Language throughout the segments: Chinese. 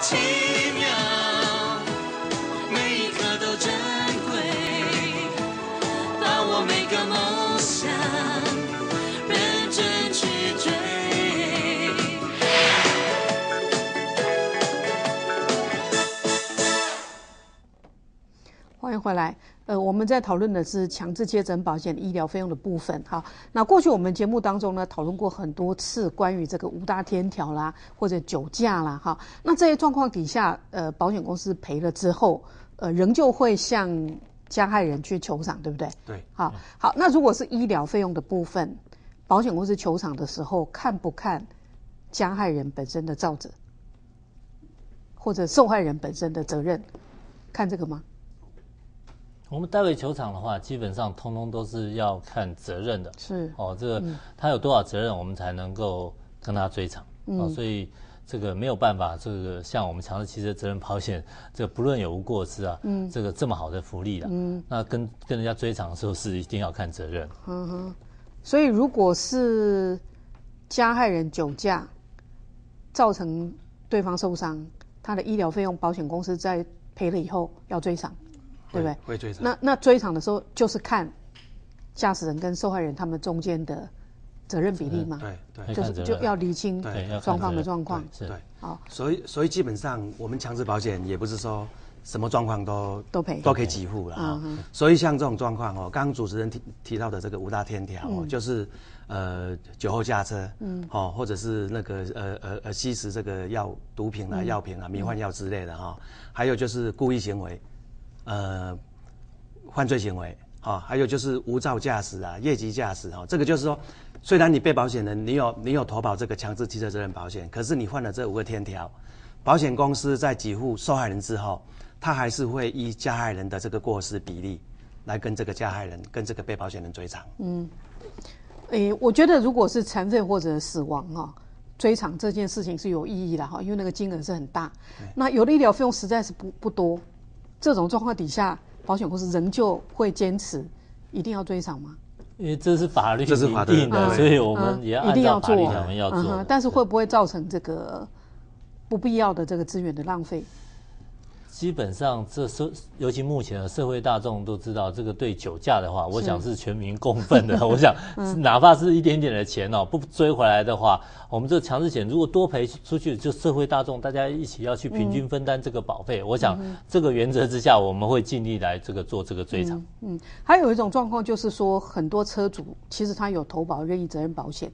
奇妙，回来。呃，我们在讨论的是强制接诊保险医疗费用的部分。哈，那过去我们节目当中呢，讨论过很多次关于这个五大天条啦，或者酒驾啦，哈。那这些状况底下，呃，保险公司赔了之后，呃，仍旧会向加害人去求偿，对不对？对，好，好。那如果是医疗费用的部分，保险公司求偿的时候，看不看加害人本身的造责，或者受害人本身的责任，看这个吗？我们代位球场的话，基本上通通都是要看责任的。是。哦，这个他有多少责任，我们才能够跟他追偿。哦，所以这个没有办法，这个像我们强制汽车责任保险，这个不论有无过失啊，嗯，这个这么好的福利了，嗯，那跟跟人家追偿的时候是一定要看责任。嗯哼，所以如果是加害人酒驾造成对方受伤，他的医疗费用保险公司在赔了以后要追偿，对不对？会追偿。那那追偿的时候就是看驾驶人跟受害人他们中间的责任比例嘛，对对。就是就要厘清对要看双方的状况。是。对，好，所以所以基本上我们强制保险也不是说什么状况都都赔。都可以给付了哈、所以像这种状况哦，刚刚主持人提提到的这个五大天条哦，就是呃酒后驾车，嗯，哦，或者是那个呃呃呃吸食这个药毒品啊、药品啊、迷幻药之类的哈、还有就是故意行为，呃，犯罪行为啊，还有就是无照驾驶啊、业绩驾驶啊，这个就是说，虽然你被保险人，你有你有投保这个强制汽车责任保险，可是你犯了这五个天条，保险公司在给付受害人之后，他还是会依加害人的这个过失比例来跟这个加害人跟这个被保险人追偿。嗯诶，我觉得如果是残废或者死亡哈、追偿这件事情是有意义的哈，因为那个金额是很大。那有的医疗费用实在是不不多，这种状况底下，保险公司仍旧会坚持一定要追偿吗？因为这是法律这是法定的，嗯所以我们也要一定要做按照法律条文要做。但是会不会造成这个不必要的这个资源的浪费？基本上，这社尤其目前的社会大众都知道，这个对酒驾的话，我想是全民共愤的。我想，嗯哪怕是一点点的钱哦，不追回来的话，我们这强制险如果多赔出去，就社会大众大家一起要去平均分担这个保费。我想，这个原则之下，我们会尽力来这个做这个追偿。嗯，还有一种状况就是说，很多车主其实他有投保任意责任保险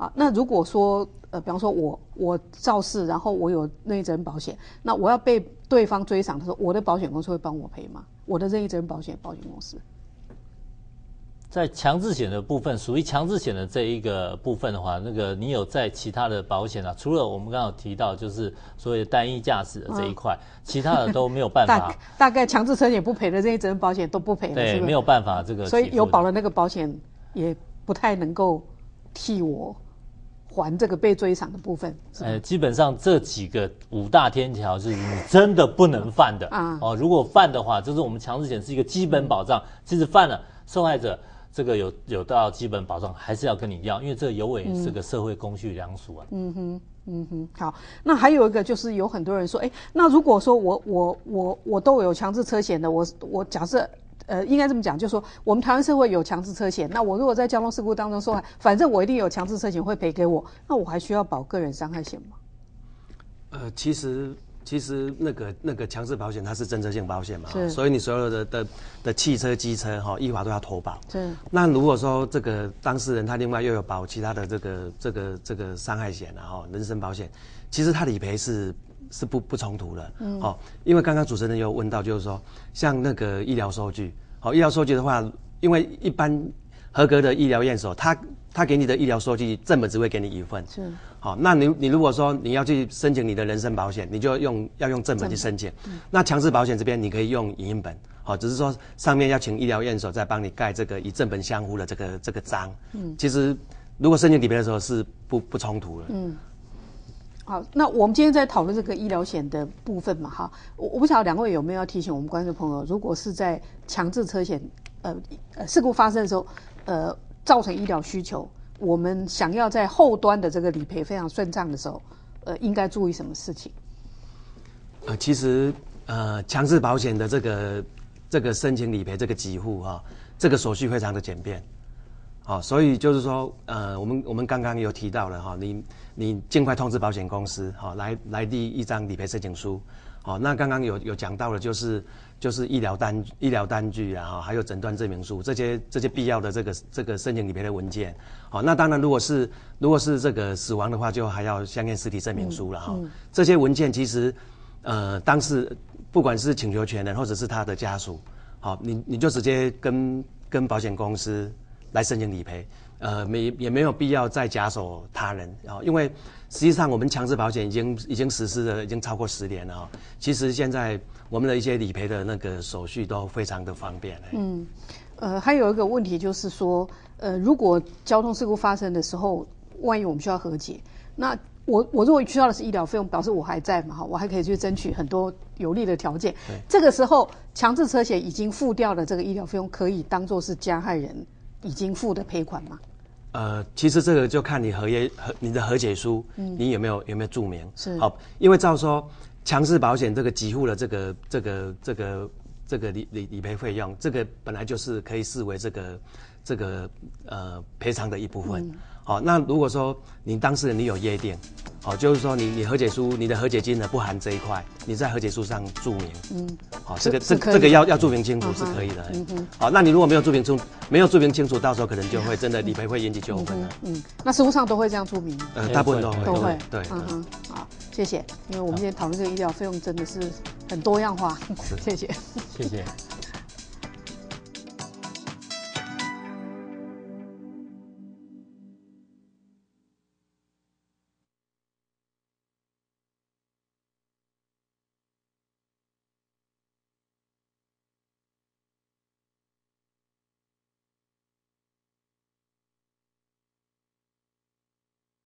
啊。那如果说呃，比方说我我肇事，然后我有任意责任保险，那我要被对方追偿的时候，我的保险公司会帮我赔吗？我的任意责任保险保险公司在强制险的部分，属于强制险的这一个部分的话，那个你有在其他的保险啊，除了我们刚刚有提到，就是所谓的单一驾驶的这一块，其他的都没有办法，大概强制车险不赔的任意责任保险都不赔对，没有办法这个。所以有保的那个保险也不太能够替我还这个被追偿的部分。呃，基本上这几个五大天条是你真的不能犯的啊哦。如果犯的话，就是我们强制险是一个基本保障，即使犯了，受害者这个有有到基本保障，还是要跟你要，因为这个有违这个社会公序良俗啊。嗯哼，好，那还有一个就是有很多人说，哎，那如果说我我我我都有强制车险的，我我假设。呃，应该这么讲，就是说我们台湾社会有强制车险，那我如果在交通事故当中受害，反正我一定有强制车险会赔给我，那我还需要保个人伤害险吗？呃，其实其实那个那个强制保险它是政策性保险嘛，所以你所有的的的汽车、机车哈，依法都要投保。对那如果说这个当事人他另外又有保其他的这个这个这个伤害险然后人身保险，其实他理赔是是不不冲突的。嗯，哦，因为刚刚主持人有问到，就是说像那个医疗收据，好、医疗收据的话，因为一般合格的医疗验所，他他给你的医疗收据正本只会给你一份。是好，那你你如果说你要去申请你的人身保险，你就用要用正本去申请。那强制保险这边你可以用影印本，好，只是说上面要请医疗验所再帮你盖这个以正本相符的这个这个章。嗯，其实如果申请理赔的时候是不不冲突的。嗯，好，那我们今天在讨论这个医疗险的部分嘛，哈，我我不晓得两位有没有要提醒我们观众朋友，如果是在强制车险呃呃事故发生的时候，呃造成医疗需求，我们想要在后端的这个理赔非常顺畅的时候，呃应该注意什么事情？呃，其实呃，强制保险的这个这个申请理赔这个给付哈，这个手续非常的简便，好，所以就是说，呃，我们我们刚刚有提到了哈，你你尽快通知保险公司，好，来来递一张理赔申请书，好，那刚刚有有讲到了，就是就是医疗单医疗单据啊，哈，还有诊断证明书这些这些必要的这个这个申请理赔的文件，好，那当然如果是如果是这个死亡的话，就还要相应实体证明书了哈，这些文件其实。呃，当事不管是请求权人或者是他的家属，好，你你就直接跟跟保险公司来申请理赔，呃，没也没有必要再假手他人啊，因为实际上我们强制保险已经已经实施了，已经超过十年了啊。其实现在我们的一些理赔的那个手续都非常的方便。嗯，呃，还有一个问题就是说，呃，如果交通事故发生的时候，万一我们需要和解，那。我我如果需要的是医疗费用，表示我还在嘛哈，我还可以去争取很多有利的条件。这个时候强制车险已经付掉了这个医疗费用，可以当做是加害人已经付的赔款吗？呃，其实这个就看你合约和你的和解书，你有没有有没有注明？是好，因为照说强制保险这个给付了这个这个这个这个理理理赔费用，这个本来就是可以视为这个这个呃赔偿的一部分。好，那如果说你当事人你有约定，好，就是说你你和解书你的和解金呢不含这一块，你在和解书上注明，嗯，好，这个这这个要要注明清楚是可以的，嗯嗯，好，那你如果没有注明清没有注明清楚，到时候可能就会真的理赔会引起纠纷了，嗯，那实务上都会这样注明，呃，大部分都会都会，对，嗯哼，好，谢谢，因为我们今天讨论这个医疗费用真的是很多样化，谢谢，谢谢。